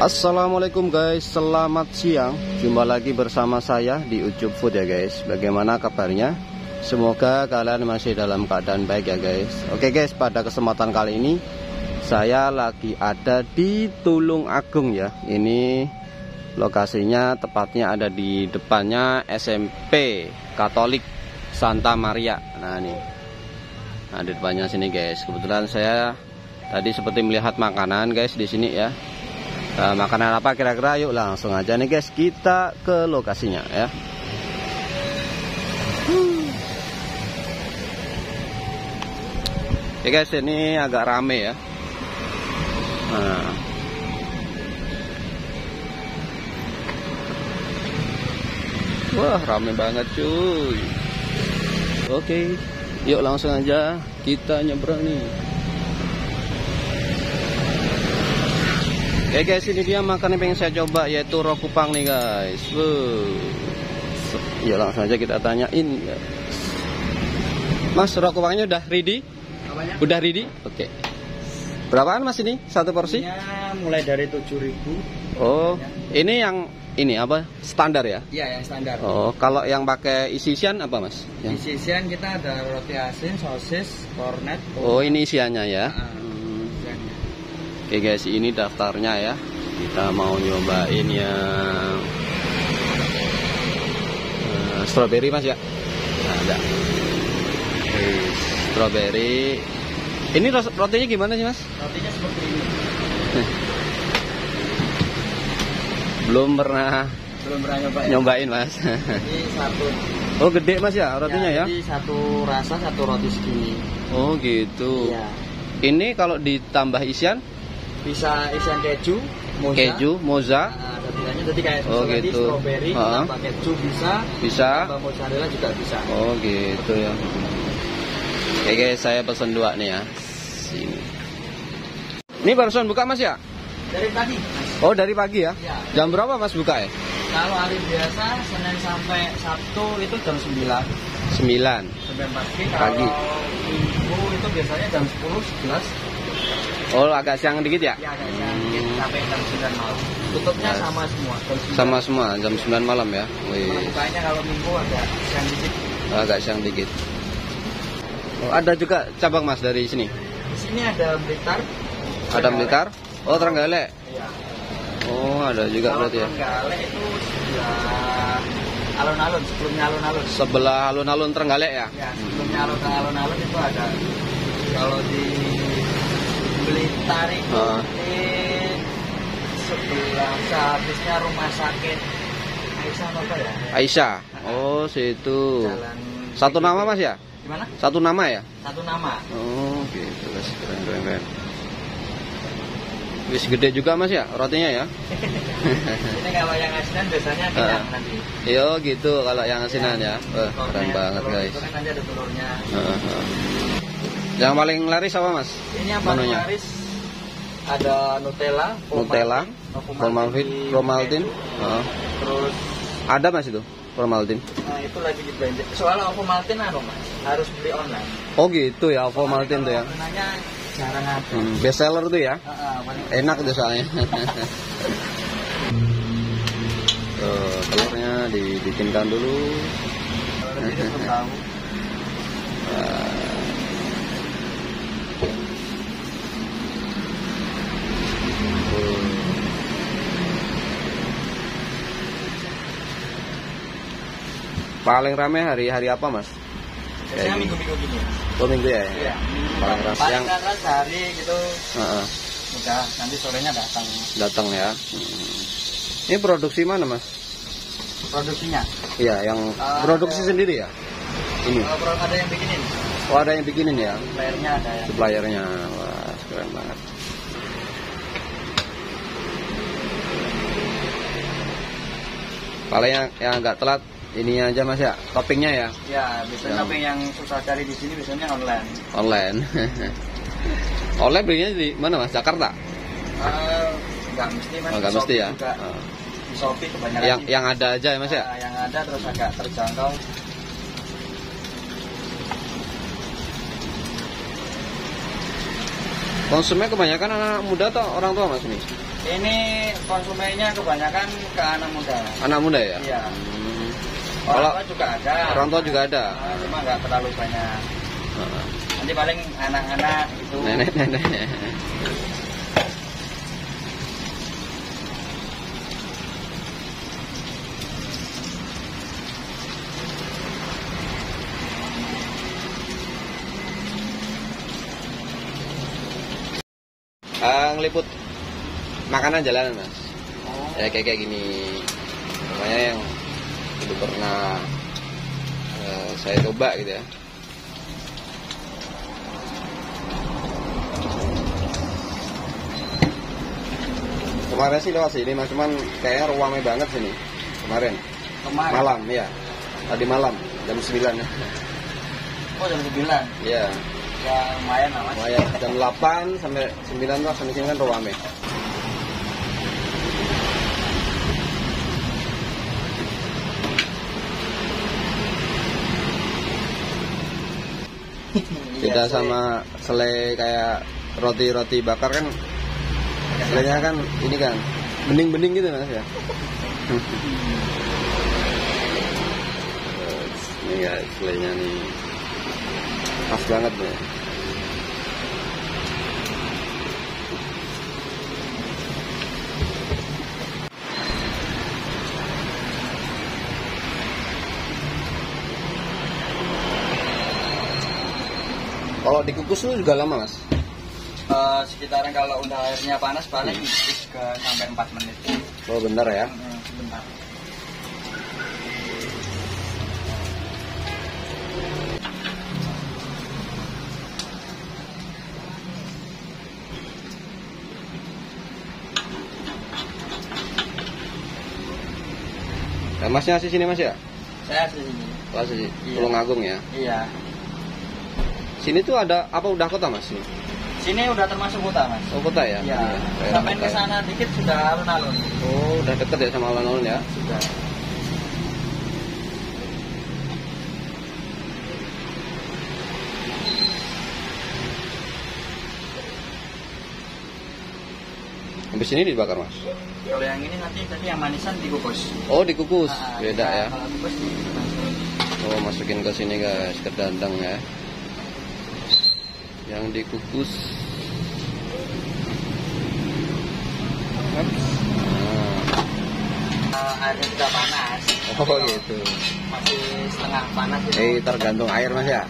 Assalamualaikum guys, selamat siang. Jumpa lagi bersama saya di Ucup Food ya guys. Bagaimana kabarnya? Semoga kalian masih dalam keadaan baik ya guys. Oke guys, pada kesempatan kali ini Saya lagi ada di Tulung Agung ya. Ini lokasinya tepatnya ada di depannya SMP Katolik Santa Maria. Nah ini. Nah di depannya sini guys. Kebetulan saya tadi seperti melihat makanan guys di sini ya uh, makanan apa kira-kira? Yuk langsung aja nih guys. Kita ke lokasinya ya. Oke ya guys ini agak rame ya. Nah. Wah rame banget cuy. Oke Yuk langsung aja kita nyebrang nih Oke guys, ini dia makanan yang pengen saya coba yaitu rokupang nih guys. Wuh. Ya langsung aja kita tanyain. Mas, rokupangnya udah ready? Apanya? Udah ready? Oke. Berapaan Mas ini? Satu porsi? Ini mulai dari 7000 Oh, ini yang ini apa? Standar ya? Iya yang standar. Oh, kalau yang pakai isian apa Mas? Yang... sisian kita ada roti asin, sosis, kornet. Oh, ini isiannya ya. Ah, isiannya. Oke guys, ini daftarnya ya. Kita mau nyobain yang uh, strawberry mas ya. Nah, ada. Oke, strawberry. Ini rotinya gimana sih mas? Rotinya seperti ini. Belum pernah Belum pernah nyoba ya? nyobain mas. Ini satu. oh gede mas ya rotinya ya? Jadi satu rasa satu roti segini. Oh gitu. Iya. Ini kalau ditambah isian Bisa isian keju, moza. keju, moza, Nah, ada pilihannya jadi kayak Oh, gitu. strawberry, Ah. tambah keju bisa, bisa. tambah mozzarella juga bisa. Oh gitu ya. Oke guys, saya pesen dua nih ya. Sini. Ini barusan buka mas ya? Dari tadi, Mas. Oh dari pagi ya? Iya. Jam berapa mas buka ya? Kalau hari biasa Senin sampai Sabtu itu jam 9 9 sampai pagi. Pagi. Kalau Minggu itu biasanya jam 10 11 Oh agak siang dikit ya? ya kayaknya dikit sampai jam 9 malam. Tutupnya Ya. sama semua. Jam 9. Sama semua jam 9 malam ya? Wih, Bukanya kalau Minggu agak siang dikit. agak siang dikit. Oh, ada juga cabang mas dari sini? Di sini ada Blitar. Ada Blitar? Oh Trenggalek? Iya. Oh ada juga Kalau berarti ya? Trenggalek itu sebelah alun-alun, sebelumnya alun-alun. Sebelah alun-alun Trenggalek ya? Ya, sebelumnya alun-alun itu ada. Kalau di Blitar itu Ah. di sebelah sehabisnya rumah sakit Aisyah apa ya? Aisyah? Oh situ Jalan Satu nama mas ya? Gimana? Satu nama ya? Satu nama. Oh gitu keren keren keren. Wis gede juga mas ya rotinya ya? Ini kalau yang asinan biasanya kenyang Ah. nanti. Yo gitu kalau yang asinan ya. Wah, keren Telurnya, banget telur guys. Itu kan nanti ada telurnya. Heeh. Yang paling laris apa mas? Ini yang paling Menunya? laris ada Nutella, Nutella, formalin, formalin. Heeh. terus Ada mas itu formalin. nah itu lagi di blender. Soalnya Formalin anu mas, harus beli online. Oh gitu ya formalin tuh ya. Sebenarnya jarang ada. Hmm, best seller tuh ya. Heeh, paling- Enak tuh soalnya. Tuh, telurnya dibikinkan dulu. Kalau ini belum tahu. Tuh. Paling rame hari-hari apa mas? Biasanya minggu-minggu gini. Oh minggu ya? Iya. Paling ras Paling yang ras sehari gitu Heeh, udah nanti sorenya datang datang ya. Hmm. Ini produksi mana mas? produksinya. Iya, yang Ah, produksi ada. sendiri ya? Ini. Ada yang bikinin, Oh ada yang bikinin ya? layarnya ada yang Suppliernya, wah keren banget. Paling yang yang agak telat ininya aja mas ya, toppingnya ya, Ya, biasanya Yang- tapi yang susah cari di sini biasanya online. online. online belinya di mana mas? Jakarta? Eh, nggak mesti mas. Oh, nggak mesti ya? juga. Oh. Di Shopee kebanyakan Yang yang ada aja ya mas ya? Nah, yang ada terus agak terjangkau. Konsumen kebanyakan anak muda atau orang tua mas ini? Ini konsumennya kebanyakan ke anak muda. Anak muda ya? Iya. Hmm. Orang Kalau tua juga ada. orang tua juga ada. Ah, cuma nggak terlalu banyak. Nanti paling anak-anak itu. Nenek-nenek. Ah, ngeliput makanan jalanan mas. Oh. ya kayak kayak gini. Namanya yang belum pernah eh, saya coba gitu ya. Kemarin sih lewat sini mas. Cuman kayaknya ruamnya banget sini kemarin. Kemarin. malam ya tadi malam jam 9 ya Oh jam 9 Iya, Ya lumayan lah mas. lumayan. Jam 8 sampai 9 tuh sampai sini kan ruame Iya, beda sama selai kayak roti-roti bakar kan selainya kan ini kan bening-bening gitu mas ya. Ini ya selainya nih pas banget nih kalau dikukus tuh juga lama mas Eh, sekitaran kalau udah airnya panas paling bis ke sampai 4 menit. oh bener ya Hmm, sebentar. Masnya asli sini mas ya Saya di sini. Oh, asli Iya. Tulungagung ya Iya. sini tuh ada apa udah kota mas ini Sini udah termasuk kota mas. oh kota ya Iya. daerah Sampai ke sana dikit sudah alun-alun. oh udah deket ya sama alun-alun ya Sudah. Habis ini dibakar mas Kalau yang ini nanti tadi yang manisan dikukus. oh dikukus Ah, beda nah, ya Kalau kukus oh masukin ke sini guys ke dandang ya yang dikukus. Eh, airnya sudah panas. Nah, oh gitu Masih setengah panas itu. eh tergantung air mas ya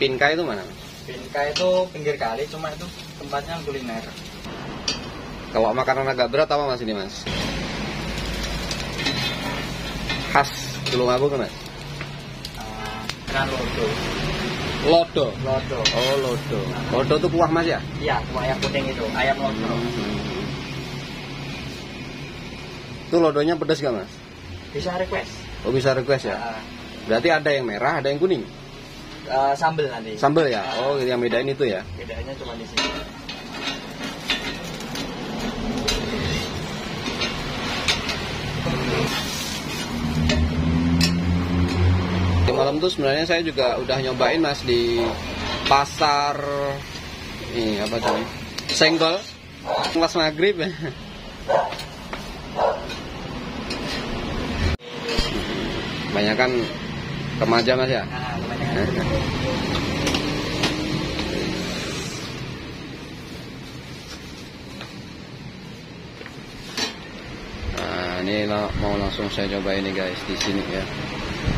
pinka itu mana Mas? Binka itu pinggir kali, cuma itu tempatnya kuliner. kalau makanan agak berat apa mas ini mas khas Tulungagung kan mas Uh, kan lodo. lodo Lodo. oh lodo lodo itu kuah mas ya Iya, cuma ayam kuning itu, ayam lodo. itu lodonya pedas gak mas Bisa request. oh bisa request ya Ah, berarti ada yang merah ada yang kuning eh, sambel nanti. sambal ya? Oh yang bedain itu ya? Bedanya cuma di sini. di malam tuh sebenarnya saya juga udah nyobain mas di pasar ini apa tuh senggol kelas maghrib. Ya banyak kan remaja mas ya Nah, ini mau langsung saya coba ini guys di sini ya.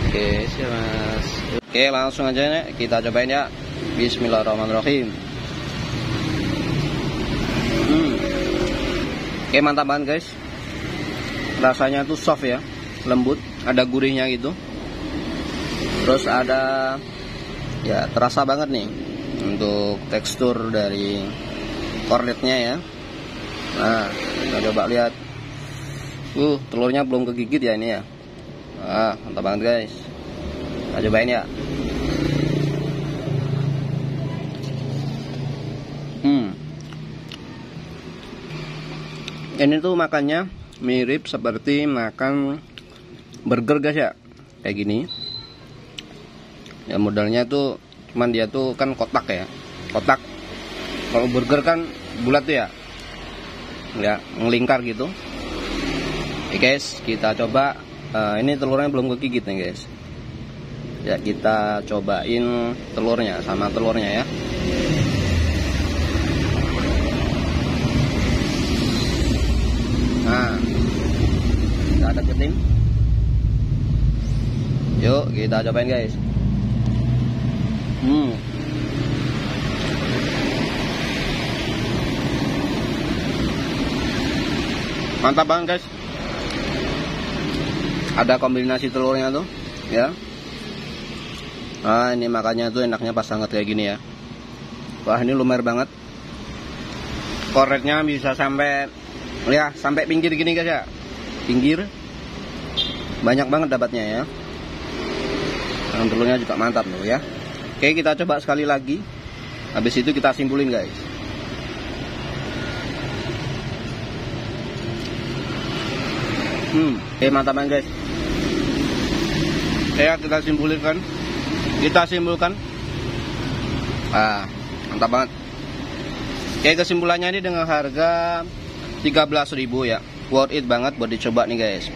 Oke, siap mas. Oke, langsung aja nih kita cobain ya. Bismillahirrahmanirrahim. Hmm. Oke, mantap banget guys. Rasanya tuh soft ya, lembut, ada gurihnya gitu. Terus ada ya terasa banget nih untuk tekstur dari kornetnya ya. Nah, kita coba lihat Uh, telurnya belum kegigit ya ini ya. Ah, mantap banget guys. Kita cobain ya. Hmm. Ini tuh makannya mirip seperti makan burger guys ya. Kayak gini. Ya modelnya tuh cuman dia tuh kan kotak ya. Kotak kalau burger kan bulat tuh ya. Ya ngelingkar gitu. Oke guys kita coba uh, ini telurnya belum kegigit nih guys. Ya kita cobain telurnya sama telurnya ya. Nah kita deketin yuk kita cobain guys hmm. Mantap banget guys. Ada kombinasi telurnya tuh ya. Nah ini makanya tuh enaknya pas sangat kayak gini ya. Wah ini lumer banget. Koretnya bisa sampai ya sampai pinggir gini guys ya. Pinggir. Banyak banget dapatnya ya. Dan telurnya juga mantap loh ya oke kita coba sekali lagi habis itu kita simpulin guys Hmm, oke mantap guys. Ya kita simpulkan, kita simpulkan. Ah, mantap banget. Oke kesimpulannya ini dengan harga 13.000 ya, worth it banget buat dicoba nih guys.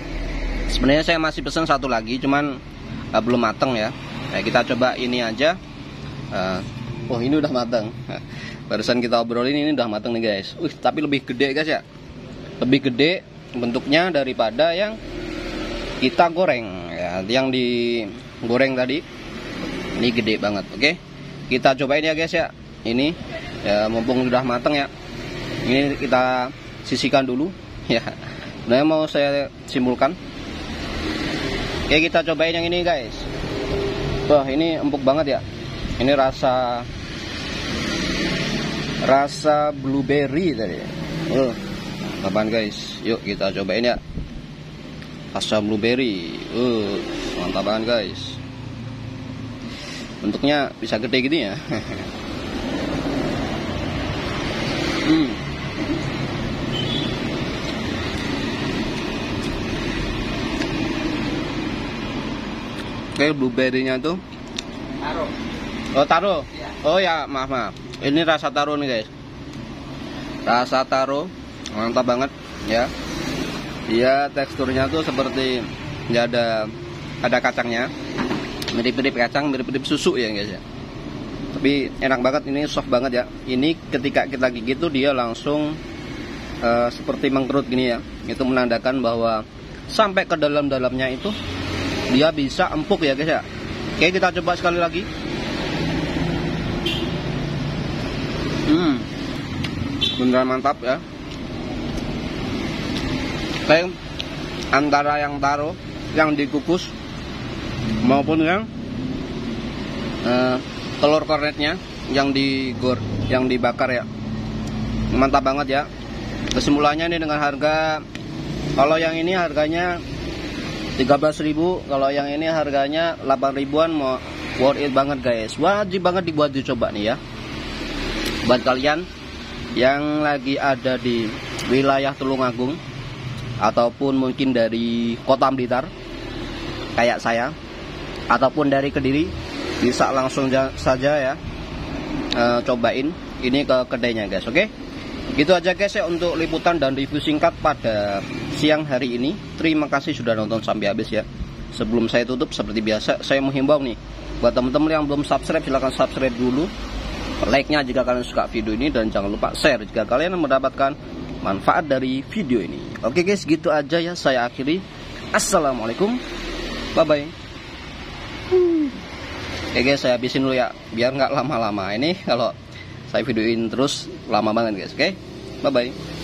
Sebenarnya saya masih pesan satu lagi, cuman uh, belum mateng ya. Nah, kita coba ini aja. Uh, oh ini udah mateng. Barusan kita obrolin ini udah mateng nih guys. Uh, tapi lebih gede guys ya. Lebih gede bentuknya daripada yang kita goreng. Ya yang digoreng tadi ini gede banget oke? Kita cobain ya guys ya. Ini ya mumpung sudah mateng ya. Ini kita sisihkan dulu ya. Nah mau saya simpulkan. Oke kita cobain yang ini guys. Wah ini empuk banget ya ini rasa rasa blueberry tadi. Uh kapan guys? Yuk kita cobain ya. Rasa blueberry. Uh mantap banget guys. Bentuknya bisa gede gini ya. Hmm. Oke, blueberry-nya tuh. Taro. Oh, taro. Ya. Oh ya, maaf, maaf. Ini rasa taro nih, guys. Rasa taro mantap banget ya dia teksturnya tuh seperti ya ada ada kacangnya mirip-mirip kacang mirip-mirip susu ya guys ya tapi enak banget ini soft banget ya ini ketika kita gigit tuh dia langsung uh, seperti mengkerut gini ya itu menandakan bahwa sampai ke dalam-dalamnya itu dia bisa empuk ya guys ya oke kita coba sekali lagi hmm. Beneran mantap ya. Kayak antara yang taruh yang dikukus maupun yang uh, telur kornetnya yang digor yang dibakar ya. Mantap banget ya. Kesimpulannya ini dengan harga kalau yang ini harganya 13.000 kalau yang ini harganya 8 ribuan mau worth it banget guys. Wajib banget dibuat dicoba nih ya buat kalian yang lagi ada di wilayah Tulungagung ataupun mungkin dari kota Blitar kayak saya ataupun dari Kediri bisa langsung saja ya e, cobain ini ke kedainya guys oke? Gitu aja guys ya untuk liputan dan review singkat pada siang hari ini. Terima kasih sudah nonton sampai habis ya. Sebelum saya tutup seperti biasa saya menghimbau nih buat teman-teman yang belum subscribe silahkan subscribe dulu like-nya jika kalian suka video ini dan jangan lupa share jika kalian mendapatkan manfaat dari video ini. Oke guys, gitu aja ya saya akhiri. Assalamualaikum. Bye bye. Oke guys, saya habisin dulu ya, biar nggak lama-lama. Ini kalau saya videoin terus lama banget guys. Oke, bye bye.